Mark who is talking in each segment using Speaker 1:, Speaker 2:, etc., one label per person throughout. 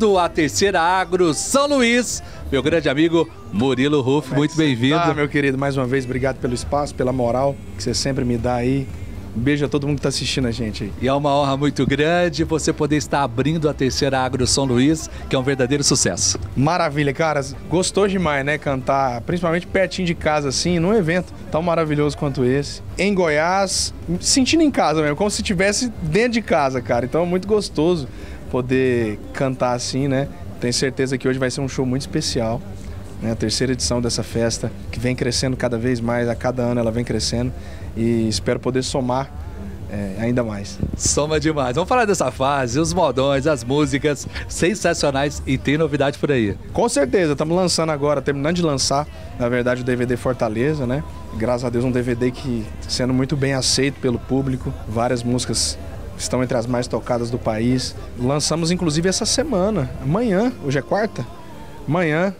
Speaker 1: a terceira Agro São Luís. Meu grande amigo Murilo Ruff, muito bem-vindo.
Speaker 2: Ah, meu querido, mais uma vez, obrigado pelo espaço, pela moral que você sempre me dá aí. Um beijo a todo mundo que está assistindo a gente.
Speaker 1: E é uma honra muito grande você poder estar abrindo a terceira Agro São Luís, que é um verdadeiro sucesso.
Speaker 2: Maravilha, cara. Gostou demais, né? Cantar, principalmente pertinho de casa, assim, num evento tão maravilhoso quanto esse. Em Goiás, sentindo em casa mesmo, como se estivesse dentro de casa, cara. Então é muito gostoso poder cantar assim, né? Tenho certeza que hoje vai ser um show muito especial. Né? A terceira edição dessa festa, que vem crescendo cada vez mais, a cada ano ela vem crescendo e espero poder somar é, ainda mais.
Speaker 1: Soma demais. Vamos falar dessa fase, os modões, as músicas sensacionais e tem novidade por aí.
Speaker 2: Com certeza, estamos lançando agora, terminando de lançar, na verdade, o DVD Fortaleza, né? Graças a Deus, um DVD que sendo muito bem aceito pelo público, várias músicas estão entre as mais tocadas do país. Lançamos inclusive essa semana, amanhã, hoje é quarta, amanhã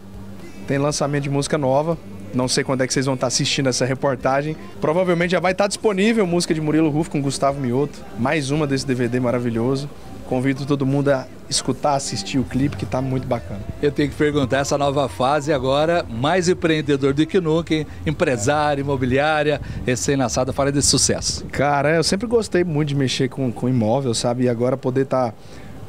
Speaker 2: tem lançamento de música nova, não sei quando é que vocês vão estar assistindo essa reportagem. Provavelmente já vai estar disponível música de Murilo Ruf com Gustavo Mioto. Mais uma desse DVD maravilhoso. Convido todo mundo a escutar, assistir o clipe que está muito bacana.
Speaker 1: Eu tenho que perguntar essa nova fase agora, mais empreendedor do que nunca, hein? empresário, imobiliária, recém-lançada, fala desse sucesso.
Speaker 2: Cara, eu sempre gostei muito de mexer com, com imóvel, sabe? E agora poder estar tá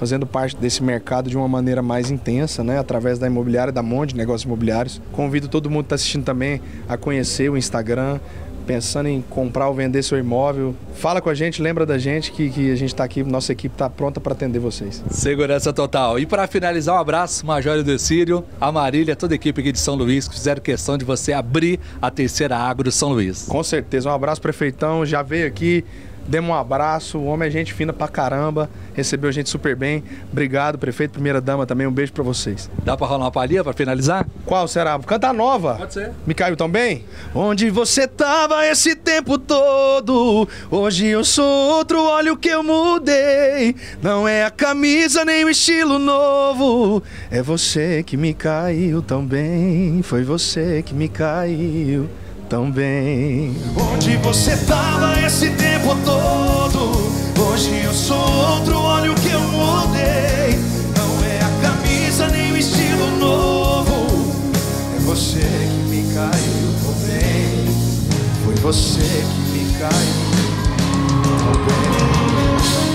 Speaker 2: fazendo parte desse mercado de uma maneira mais intensa, né? Através da imobiliária, da Monde Negócios Imobiliários. Convido todo mundo que está assistindo também a conhecer o Instagram, pensando em comprar ou vender seu imóvel, fala com a gente, lembra da gente que, que a gente está aqui, nossa equipe está pronta para atender vocês.
Speaker 1: Segurança total. E para finalizar, um abraço, Major Decírio, a Marília, toda a equipe aqui de São Luís, que fizeram questão de você abrir a terceira Agro São Luís.
Speaker 2: Com certeza. Um abraço, prefeitão. Já veio aqui demos um abraço, o homem é gente fina pra caramba, recebeu a gente super bem. Obrigado, prefeito, primeira dama também, um beijo pra vocês.
Speaker 1: Dá pra rolar uma palhinha pra finalizar?
Speaker 2: Qual será? Canta nova.
Speaker 1: Pode ser.
Speaker 2: Me caiu também? Onde você tava esse tempo todo? Hoje eu sou outro, olha o que eu mudei. Não é a camisa nem o estilo novo, é você que me caiu também. Foi você que me caiu tão bem. Onde você tava esse tempo todo? Hoje eu sou outro, olha o que eu mudei. Não é a camisa nem o estilo novo. É você que me caiu tão bem. Foi você que me caiu tão bem.